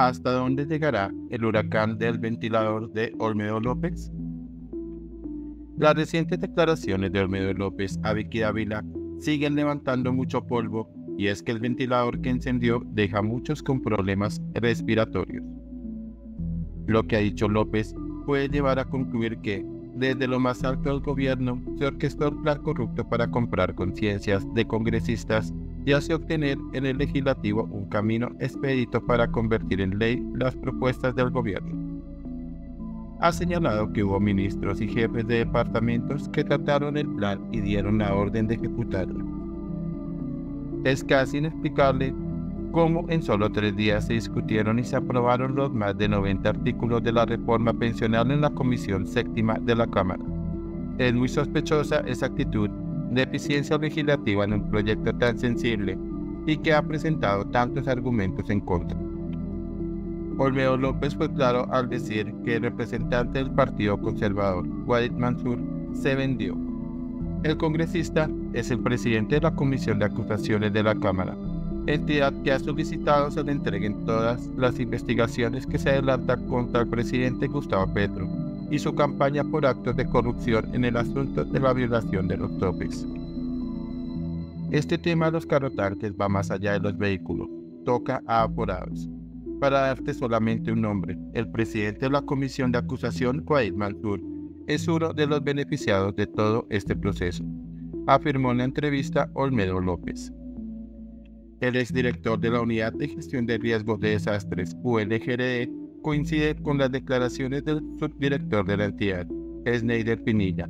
¿Hasta dónde llegará el huracán del ventilador de Olmedo López? Las recientes declaraciones de Olmedo López a Vicky Ávila siguen levantando mucho polvo y es que el ventilador que encendió deja muchos con problemas respiratorios. Lo que ha dicho López puede llevar a concluir que, desde lo más alto del gobierno, se orquestó el plan corrupto para comprar conciencias de congresistas y así obtener en el legislativo un camino expedito para convertir en ley las propuestas del gobierno. Ha señalado que hubo ministros y jefes de departamentos que trataron el plan y dieron la orden de ejecutarlo. Es casi inexplicable cómo en solo tres días se discutieron y se aprobaron los más de 90 artículos de la reforma pensional en la Comisión Séptima de la Cámara. Es muy sospechosa esa actitud de eficiencia legislativa en un proyecto tan sensible y que ha presentado tantos argumentos en contra. Olmedo López fue claro al decir que el representante del Partido Conservador, Walid Mansur, se vendió. El congresista es el presidente de la Comisión de Acusaciones de la Cámara, entidad que ha solicitado se le entreguen todas las investigaciones que se adelantan contra el presidente Gustavo Petro y su campaña por actos de corrupción en el asunto de la violación de los topes. Este tema de los carrotanques va más allá de los vehículos, toca a aforados. Para darte solamente un nombre, el presidente de la Comisión de Acusación, Quaid Mansur, es uno de los beneficiados de todo este proceso, afirmó en la entrevista Olmedo López. El exdirector de la Unidad de Gestión de Riesgos de Desastres, ULGRD, coincide con las declaraciones del subdirector de la entidad, Sneider Pinilla.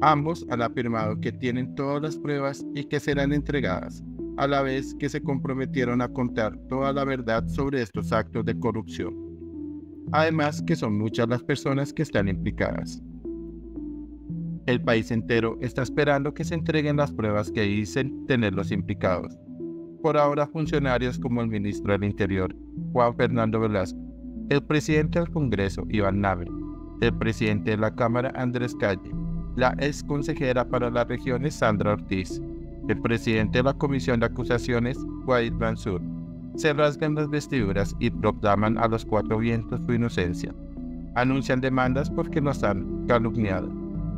Ambos han afirmado que tienen todas las pruebas y que serán entregadas, a la vez que se comprometieron a contar toda la verdad sobre estos actos de corrupción. Además que son muchas las personas que están implicadas. El país entero está esperando que se entreguen las pruebas que dicen tener los implicados. Por ahora funcionarios como el ministro del Interior, Juan Fernando Velasco, el presidente del Congreso, Iván Nave, el presidente de la Cámara, Andrés Calle, la ex consejera para las regiones, Sandra Ortiz, el presidente de la Comisión de Acusaciones, Guaid Mansur, se rasgan las vestiduras y proclaman a los cuatro vientos su inocencia. Anuncian demandas porque nos han calumniado.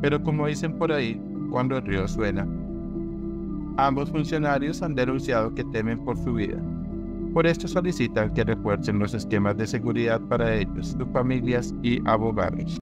Pero como dicen por ahí, cuando el río suena. Ambos funcionarios han denunciado que temen por su vida. Por esto solicitan que refuercen los esquemas de seguridad para ellos, sus familias y abogados.